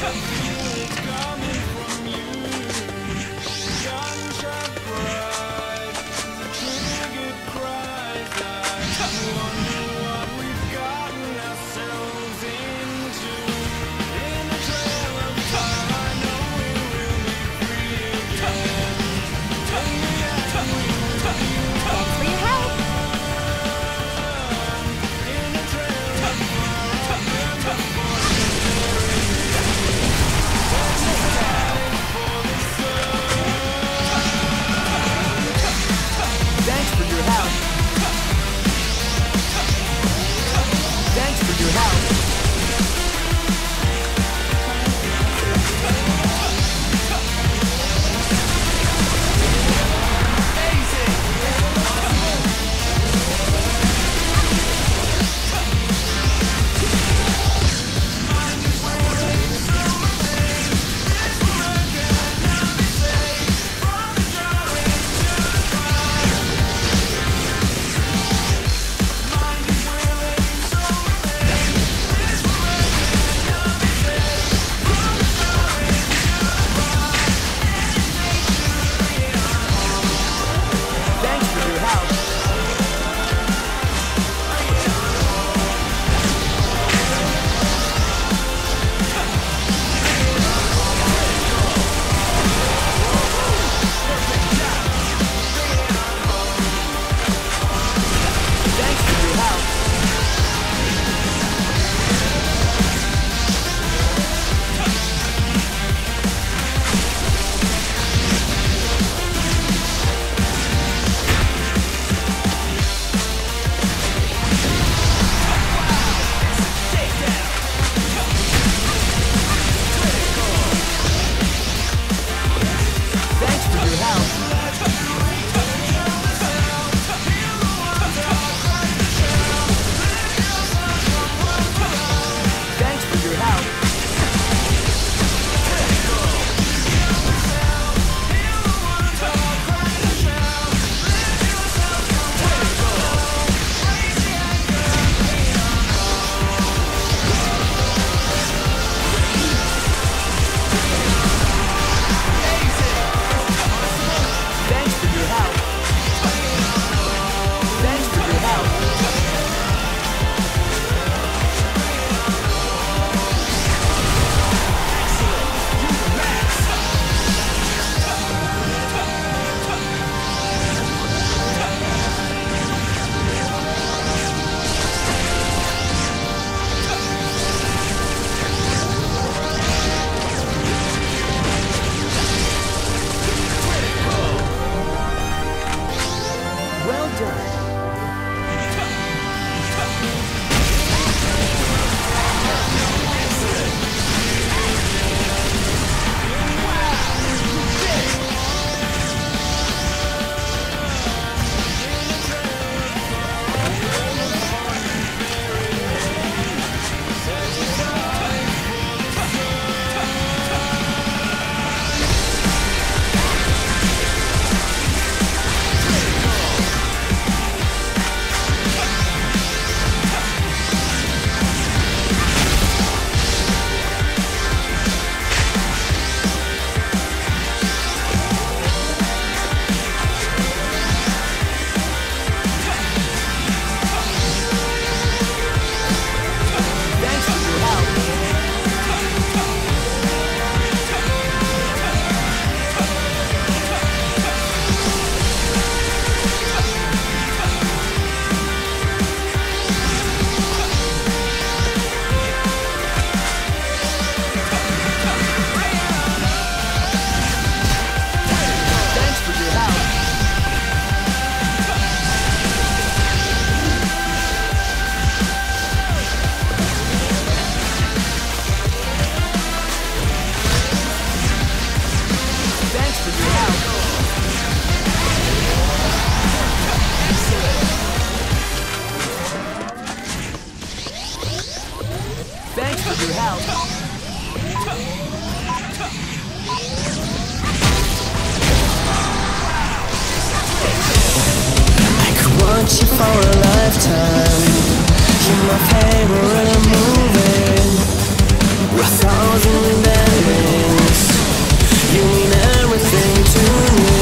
Attack! want you for a lifetime. You're my favorite movie. A thousand endings You mean everything to me.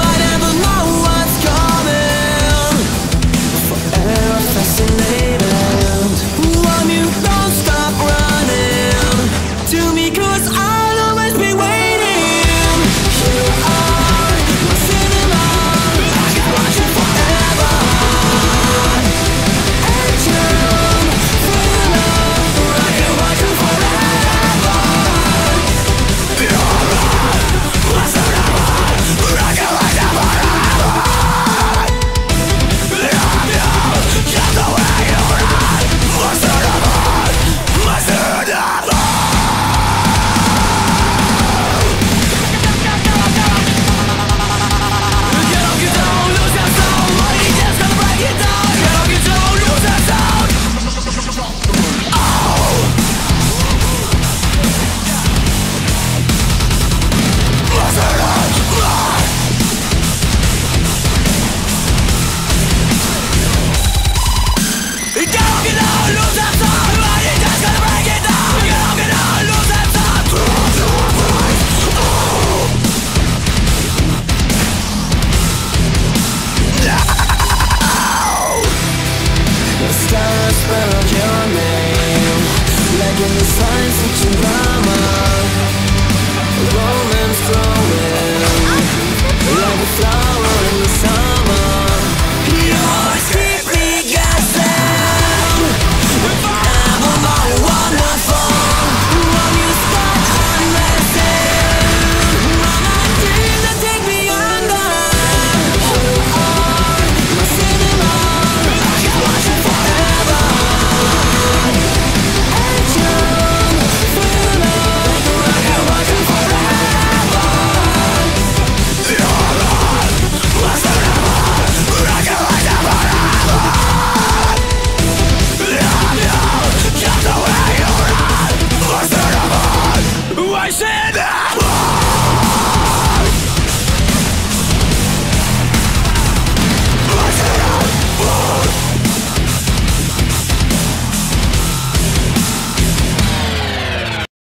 I never know what's coming. Forever fascinated. You, don't stop running. To me cause I I said.